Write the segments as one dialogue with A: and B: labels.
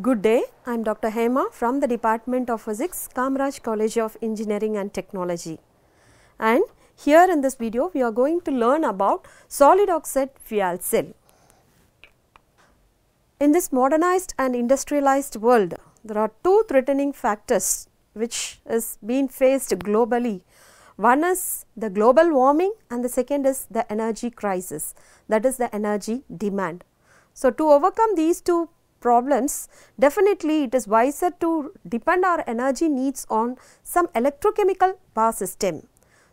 A: Good day, I am Dr. Hema from the Department of Physics, Kamaraj College of Engineering and Technology. And here in this video, we are going to learn about solid oxide fuel cell. In this modernized and industrialized world, there are two threatening factors which is being faced globally. One is the global warming and the second is the energy crisis, that is the energy demand. So, to overcome these two problems, definitely it is wiser to depend our energy needs on some electrochemical power system.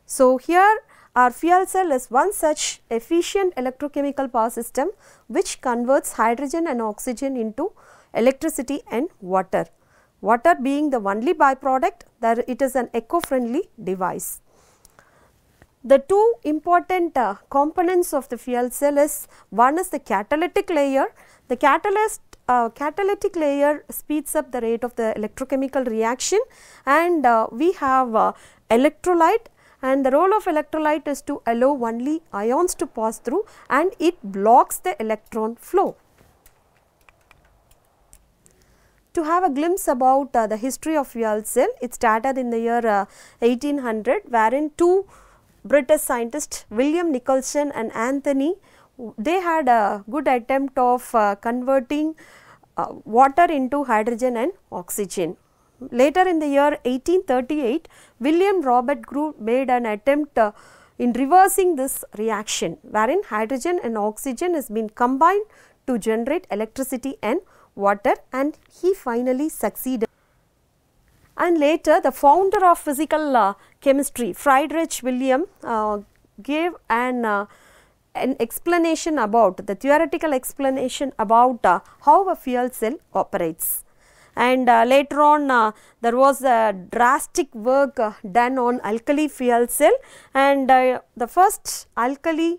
A: So, here our fuel cell is one such efficient electrochemical power system which converts hydrogen and oxygen into electricity and water. Water being the only byproduct that it is an eco-friendly device. The two important uh, components of the fuel cell is one is the catalytic layer. The catalyst uh, catalytic layer speeds up the rate of the electrochemical reaction and uh, we have uh, electrolyte and the role of electrolyte is to allow only ions to pass through and it blocks the electron flow. To have a glimpse about uh, the history of fuel cell, it started in the year uh, 1800 wherein two British scientists William Nicholson and Anthony they had a good attempt of uh, converting uh, water into hydrogen and oxygen. Later in the year 1838, William Robert Grove made an attempt uh, in reversing this reaction wherein hydrogen and oxygen has been combined to generate electricity and water and he finally succeeded. And later the founder of physical uh, chemistry Friedrich William uh, gave an uh, an explanation about the theoretical explanation about uh, how a fuel cell operates. And uh, later on uh, there was a drastic work uh, done on alkali fuel cell. And uh, the first alkali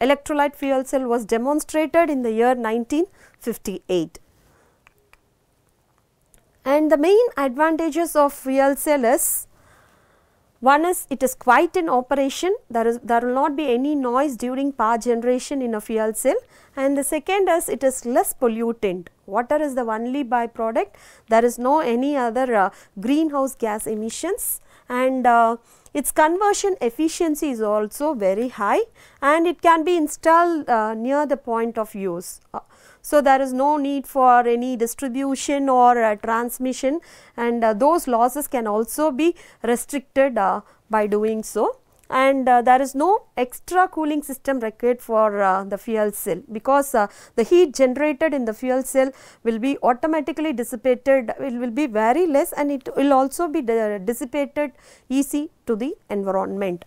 A: electrolyte fuel cell was demonstrated in the year 1958 and the main advantages of fuel cell is one is it is quite in operation, there is there will not be any noise during power generation in a fuel cell. And the second is it is less pollutant. Water is the only byproduct, there is no any other uh, greenhouse gas emissions. And uh, its conversion efficiency is also very high. And it can be installed uh, near the point of use. So, there is no need for any distribution or uh, transmission and uh, those losses can also be restricted uh, by doing so. And uh, there is no extra cooling system required for uh, the fuel cell because uh, the heat generated in the fuel cell will be automatically dissipated it will be very less and it will also be dissipated easy to the environment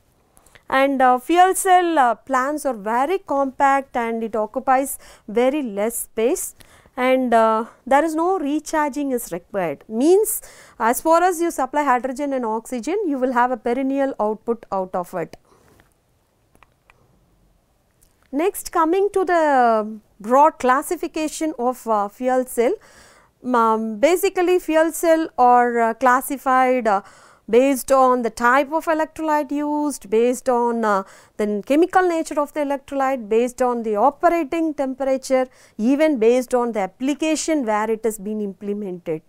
A: and uh, fuel cell uh, plants are very compact and it occupies very less space. And uh, there is no recharging is required. Means as far as you supply hydrogen and oxygen you will have a perennial output out of it. Next coming to the broad classification of uh, fuel cell. Um, basically fuel cell are uh, classified uh, based on the type of electrolyte used, based on uh, the chemical nature of the electrolyte, based on the operating temperature, even based on the application where it has been implemented.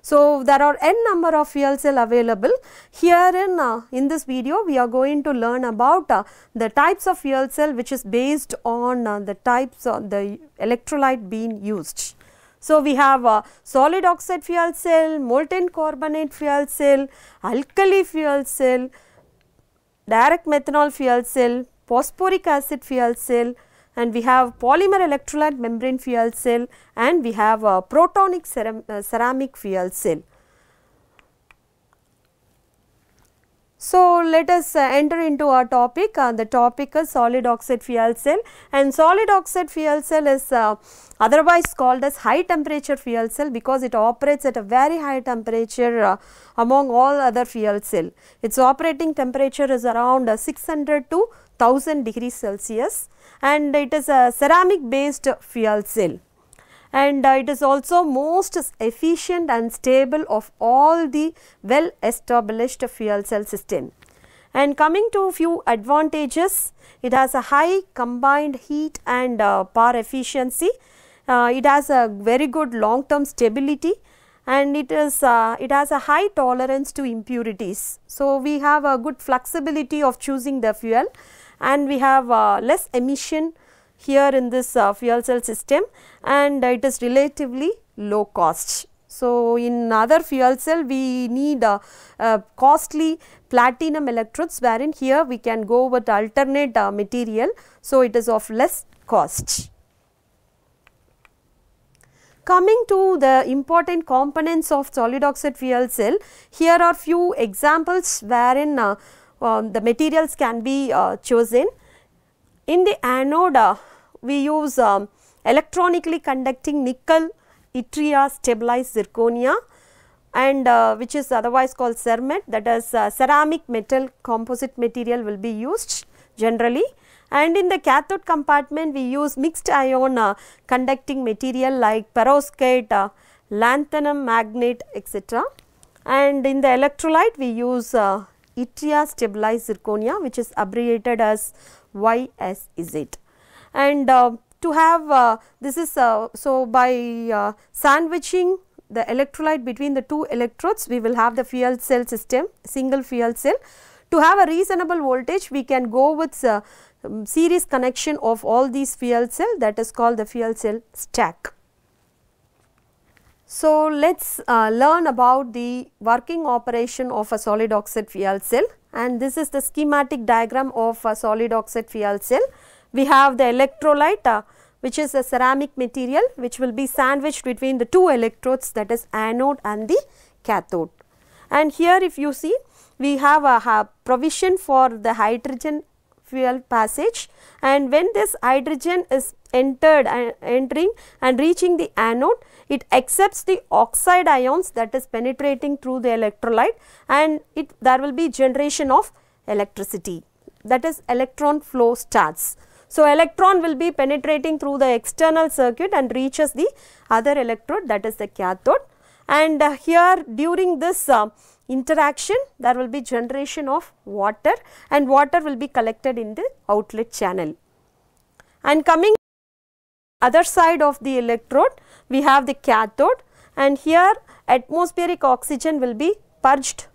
A: So, there are n number of fuel cell available. Here in, uh, in this video, we are going to learn about uh, the types of fuel cell which is based on uh, the types of the electrolyte being used. So, we have a solid oxide fuel cell, molten carbonate fuel cell, alkali fuel cell, direct methanol fuel cell, phosphoric acid fuel cell and we have polymer electrolyte membrane fuel cell and we have a protonic uh, ceramic fuel cell. So, let us uh, enter into our topic. Uh, the topic is solid oxide fuel cell and solid oxide fuel cell is uh, otherwise called as high temperature fuel cell because it operates at a very high temperature uh, among all other fuel cell. Its operating temperature is around uh, 600 to 1000 degrees Celsius and it is a ceramic based fuel cell and uh, it is also most efficient and stable of all the well established fuel cell system. And coming to few advantages, it has a high combined heat and uh, power efficiency uh, it has a very good long term stability and it is uh, it has a high tolerance to impurities. So, we have a good flexibility of choosing the fuel and we have uh, less emission here in this uh, fuel cell system and it is relatively low cost. So, in other fuel cell we need uh, uh, costly platinum electrodes wherein here we can go with alternate uh, material. So, it is of less cost. Coming to the important components of solid oxide fuel cell, here are few examples wherein um, the materials can be chosen. In the anode, uh, we use um, electronically conducting nickel yttria stabilized zirconia and uh, which is otherwise called CERMET that is uh, ceramic metal composite material will be used generally and in the cathode compartment we use mixed ion uh, conducting material like perovskite, uh, lanthanum manganite etc. And in the electrolyte we use uh, yttria stabilized zirconia which is abbreviated as YSZ. And uh, to have uh, this is uh, so by uh, sandwiching the electrolyte between the two electrodes we will have the fuel cell system single fuel cell. To have a reasonable voltage we can go with uh, series connection of all these fuel cell that is called the fuel cell stack. So, let us uh, learn about the working operation of a solid oxide fuel cell and this is the schematic diagram of a solid oxide fuel cell. We have the electrolyte uh, which is a ceramic material which will be sandwiched between the two electrodes that is anode and the cathode. And here if you see we have a, a provision for the hydrogen fuel passage. And when this hydrogen is entered and entering and reaching the anode it accepts the oxide ions that is penetrating through the electrolyte. And it there will be generation of electricity. That is electron flow starts. So, electron will be penetrating through the external circuit and reaches the other electrode that is the cathode. And uh, here during this uh, interaction there will be generation of water and water will be collected in the outlet channel. And coming other side of the electrode we have the cathode and here atmospheric oxygen will be purged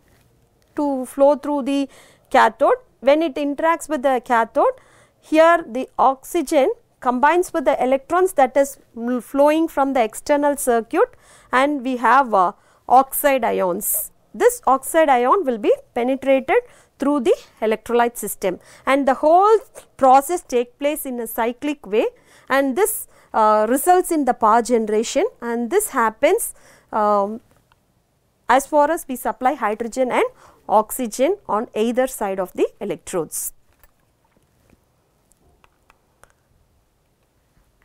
A: to flow through the cathode. When it interacts with the cathode here the oxygen combines with the electrons that is flowing from the external circuit and we have uh, oxide ions this oxide ion will be penetrated through the electrolyte system. And the whole process take place in a cyclic way. And this uh, results in the power generation. And this happens um, as far as we supply hydrogen and oxygen on either side of the electrodes.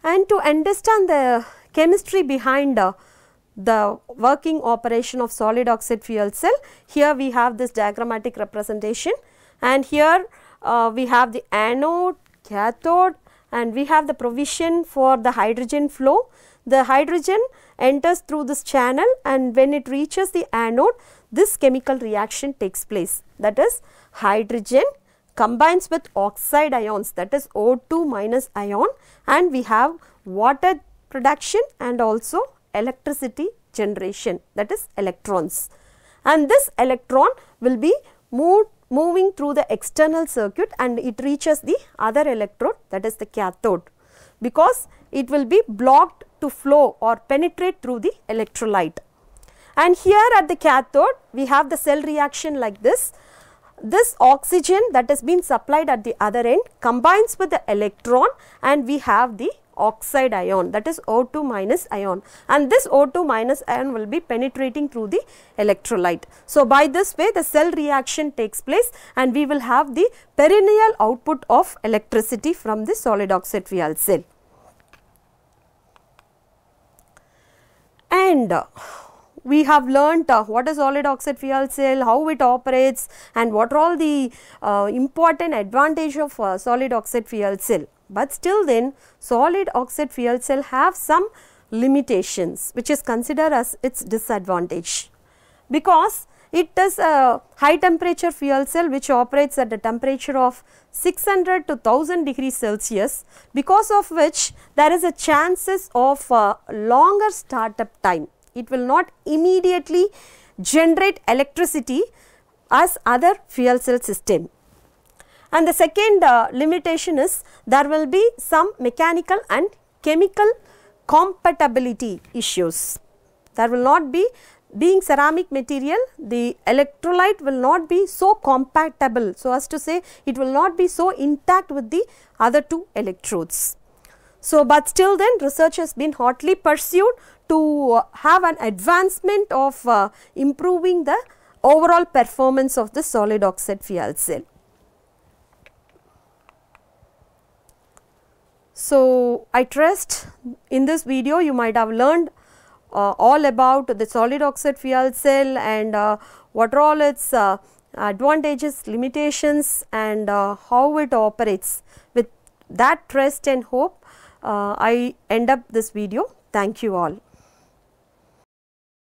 A: And to understand the chemistry behind uh, the working operation of solid oxide fuel cell. Here we have this diagrammatic representation and here uh, we have the anode, cathode and we have the provision for the hydrogen flow. The hydrogen enters through this channel and when it reaches the anode this chemical reaction takes place that is hydrogen combines with oxide ions that is O2 minus ion and we have water production and also electricity generation that is electrons and this electron will be moved moving through the external circuit and it reaches the other electrode that is the cathode because it will be blocked to flow or penetrate through the electrolyte. And here at the cathode we have the cell reaction like this. This oxygen that has been supplied at the other end combines with the electron and we have the oxide ion that is O2 minus ion and this O2 minus ion will be penetrating through the electrolyte. So, by this way the cell reaction takes place and we will have the perennial output of electricity from the solid oxide fuel cell. And uh, we have learnt uh, what is solid oxide fuel cell, how it operates and what are all the uh, important advantage of uh, solid oxide fuel cell but still then solid oxide fuel cell have some limitations which is considered as its disadvantage because it is a high temperature fuel cell which operates at a temperature of 600 to 1000 degrees Celsius because of which there is a chances of uh, longer startup time. It will not immediately generate electricity as other fuel cell system. And the second uh, limitation is there will be some mechanical and chemical compatibility issues. There will not be being ceramic material the electrolyte will not be so compatible so as to say it will not be so intact with the other two electrodes. So, but still then research has been hotly pursued to uh, have an advancement of uh, improving the overall performance of the solid oxide fuel cell. So, I trust in this video you might have learned uh, all about the solid oxide fuel cell and uh, what are all its uh, advantages, limitations and uh, how it operates. With that trust and hope, uh, I end up this video. Thank you all.